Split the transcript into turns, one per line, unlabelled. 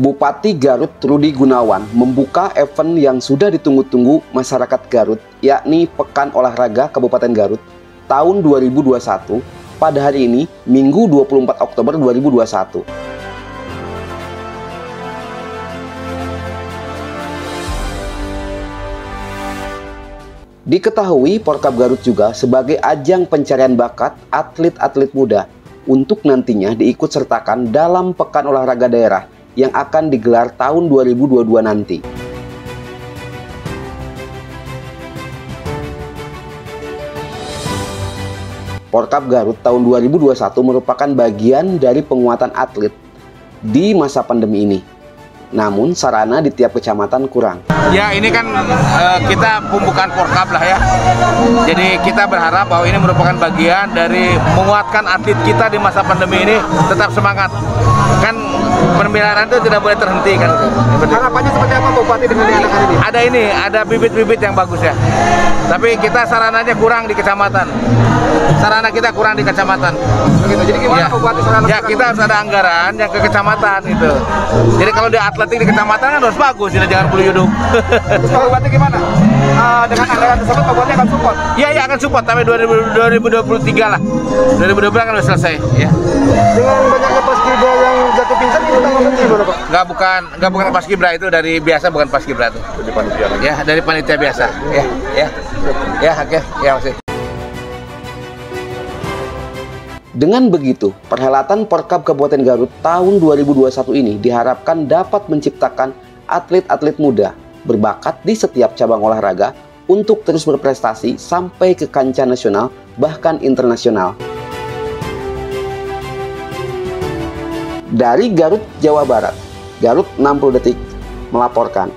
Bupati Garut Rudi Gunawan membuka event yang sudah ditunggu-tunggu masyarakat Garut, yakni Pekan Olahraga Kabupaten Garut tahun 2021 pada hari ini, Minggu 24 Oktober 2021. Diketahui Porkap Garut juga sebagai ajang pencarian bakat atlet-atlet muda untuk nantinya diikut sertakan dalam Pekan Olahraga Daerah yang akan digelar tahun 2022 nanti. Porkap Garut tahun 2021 merupakan bagian dari penguatan atlet di masa pandemi ini. Namun sarana di tiap kecamatan kurang.
Ya ini kan uh, kita pembukaan Porkap lah ya. Jadi kita berharap bahwa ini merupakan bagian dari menguatkan atlet kita di masa pandemi ini tetap semangat. Kan pembelajaran itu tidak boleh terhenti kan.
Harapannya seperti apa Bupati dengan anak ini?
Ada ini, ada bibit-bibit yang bagus ya. Tapi kita sarananya kurang di kecamatan. Sarana kita kurang di kecamatan.
Begitu. Jadi gimana
ya.
Bupati sarana
Ya kita harus ada anggaran yang ke kecamatan itu. Jadi kalau di atletik di kecamatan kan harus bagus, jadi jangan bulu yuduk.
Terus Pak Bupati gimana? Uh, dengan anggaran tersebut Bupati akan support?
Iya, iya akan support sampai 2023 lah. 2012 kan udah selesai ya.
Dengan banyaknya paskibra yang
Enggak bukan enggak bukan paskibra itu dari biasa bukan paskibra itu.
Dari panitia.
Ya, dari panitia biasa. Ya, ya. Ya, oke. Ya, masih.
Dengan begitu, perhelatan Porkap Kabupaten Garut tahun 2021 ini diharapkan dapat menciptakan atlet-atlet muda berbakat di setiap cabang olahraga untuk terus berprestasi sampai ke kancah nasional bahkan internasional. Dari Garut, Jawa Barat, Garut 60 detik melaporkan.